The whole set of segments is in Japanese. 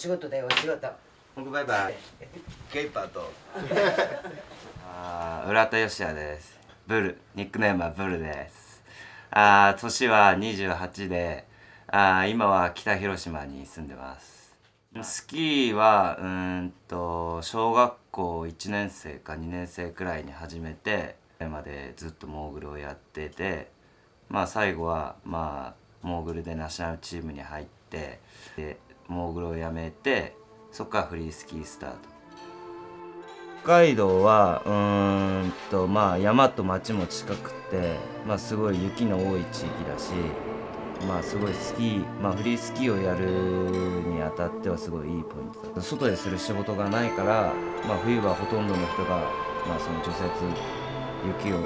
仕事でお仕事。僕バイバイ。ケイパーと。あー浦田義也です。ブル。ニックネームはブルです。あー年は28であー今は北広島に住んでます。スキーはうーんと小学校1年生か2年生くらいに始めてそれまでずっとモーグルをやっててまあ最後はまあモーグルでナショナルチームに入ってでモーグルをやめてそこからフリースキースタート。北海道はうんとまあ山と町も近くてまあすごい雪の多い地域だしまあすごいスキーまあフリースキーをやるにあたってはすごいいいポイントだ外でする仕事がないからまあ冬はほとんどの人がまあその除雪雪を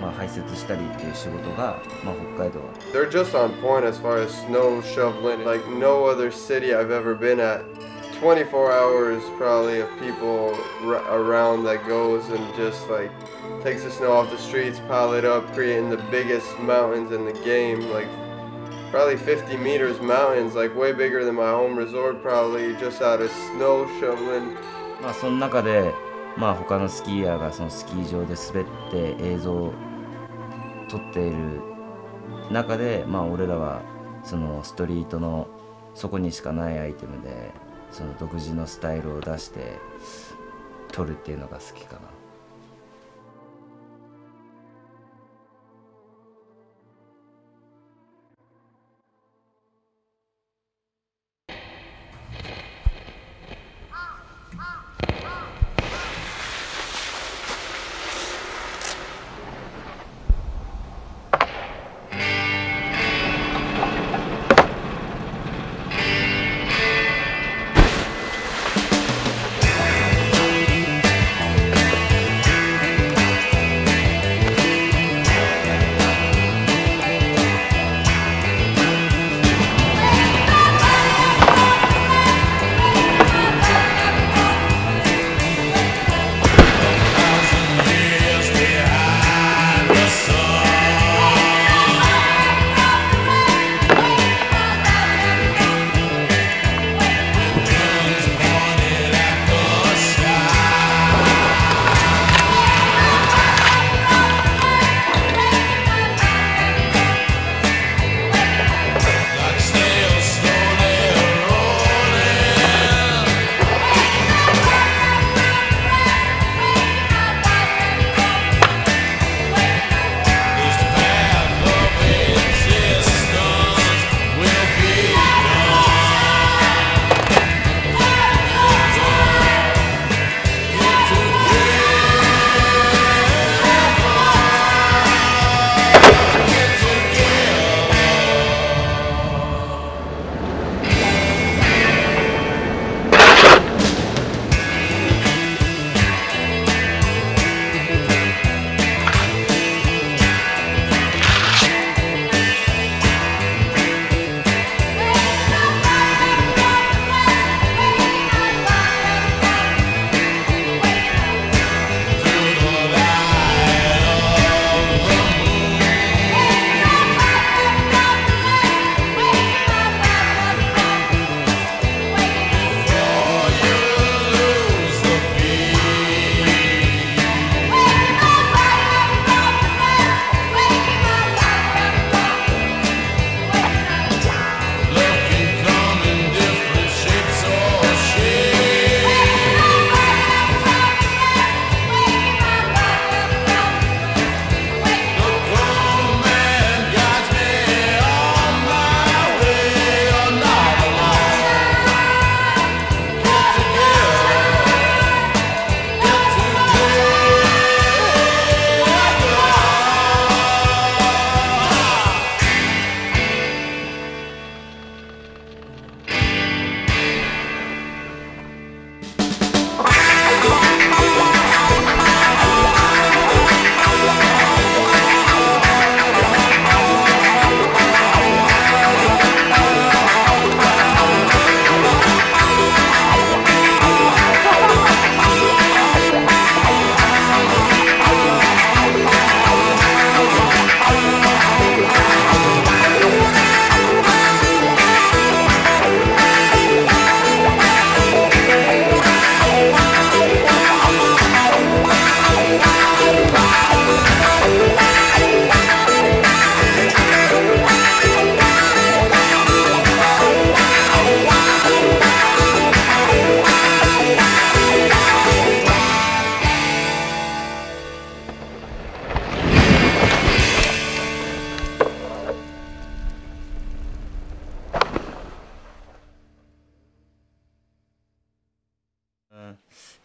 まあ排雪したりっていう仕事がまあ北海道は They're just on point as far as snow shoveling. Like no other city I've ever been at. 24 hours probably of people r- around that goes and just like takes the snow off the streets, pile it up, creating the biggest mountains in the game. Like probably 50 meters mountains, like way bigger than my home resort, probably just out of snow shoveling. まあその中で まあ他のスキーヤーがそのスキー場で滑って映像を撮っている中でまあ俺らはそのストリートのそこにしかないアイテムでその独自のスタイルを出して撮るっていうのが好きかな。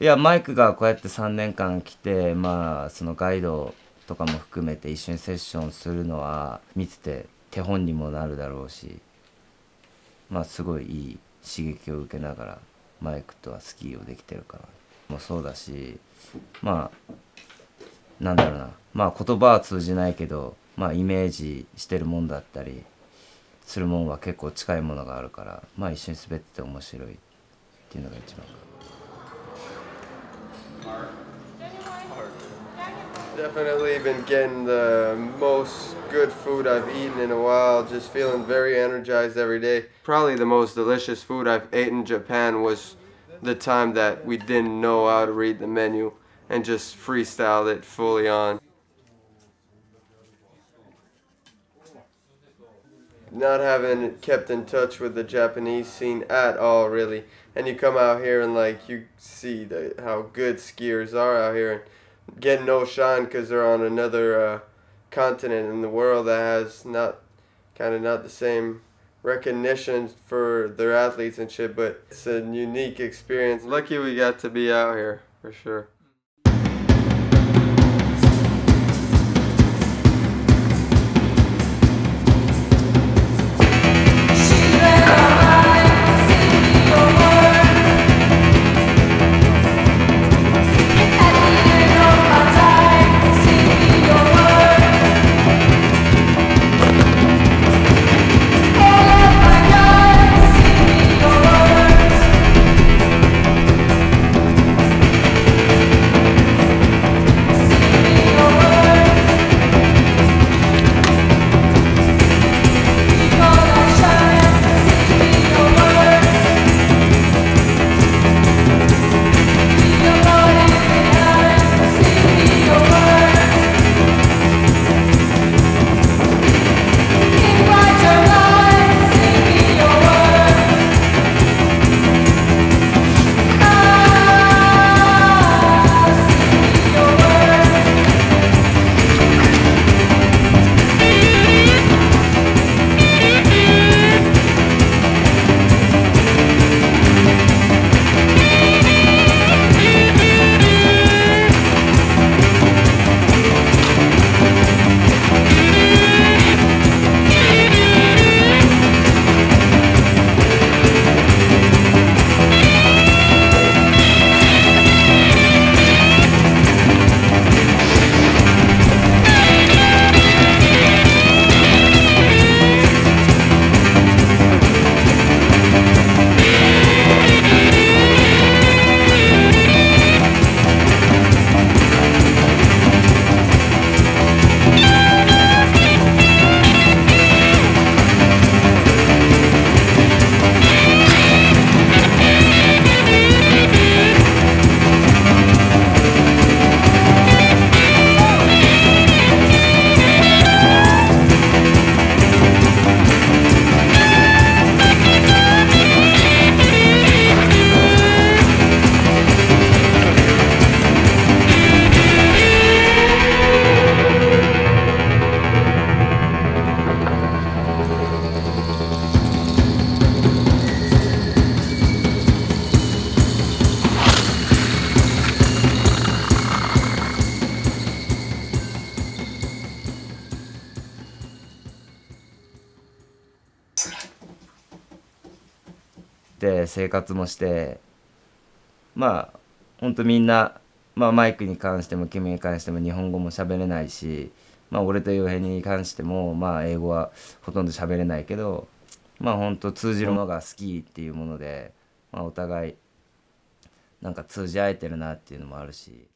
いやマイクがこうやって3年間来てまあそのガイドとかも含めて一緒にセッションするのは見てて手本にもなるだろうしまあすごいいい刺激を受けながらマイクとはスキーをできてるからもそうだしまあなんだろうな。まあ言葉は通じないけどまあイメージしてるもんだったりするもんは結構近いものがあるからまあ一緒に滑ってて面白いっていうのが一番か Definitely been getting the most good food I've eaten in a while. Just feeling very energized every day. Probably the most delicious food I've eaten in Japan was the time that we didn't know how to read the menu and just freestyled it fully on. Not having kept in touch with the Japanese scene at all, really. And you come out here and like you see the, how good skiers are out here and getting no shine because they're on another uh, continent in the world that has not kind of not the same recognition for their athletes and shit but it's a unique experience. Lucky we got to be out here for sure 生活もしてまあほんとみんな、まあ、マイクに関しても君に関しても日本語も喋れないし、まあ、俺と洋平に関しても、まあ、英語はほとんど喋れないけどまあほんと通じるのが好きっていうもので、まあ、お互いなんか通じ合えてるなっていうのもあるし。